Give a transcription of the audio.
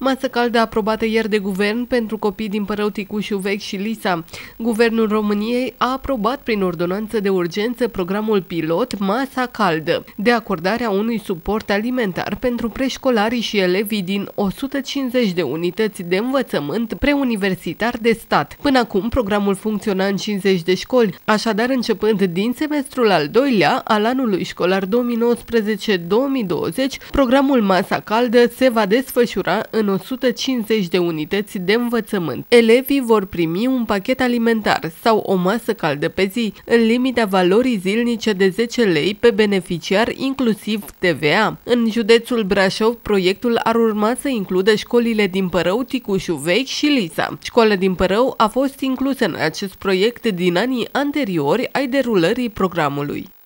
Masă caldă aprobată ieri de guvern pentru copii din Părău Ticușu Vechi și Lisa. Guvernul României a aprobat prin ordonanță de urgență programul pilot Masa Caldă de acordarea unui suport alimentar pentru preșcolarii și elevii din 150 de unități de învățământ preuniversitar de stat. Până acum, programul funcționa în 50 de școli, așadar începând din semestrul al doilea al anului școlar 2019-2020, programul Masa Caldă se va desfășura în 150 de unități de învățământ. Elevii vor primi un pachet alimentar sau o masă caldă pe zi, în limita valorii zilnice de 10 lei pe beneficiar, inclusiv TVA. În județul Brașov, proiectul ar urma să includă școlile din Părău, Ticușu Vechi și Lisa. Școala din Părău a fost inclusă în acest proiect din anii anteriori ai derulării programului.